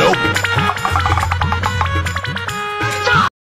Nope.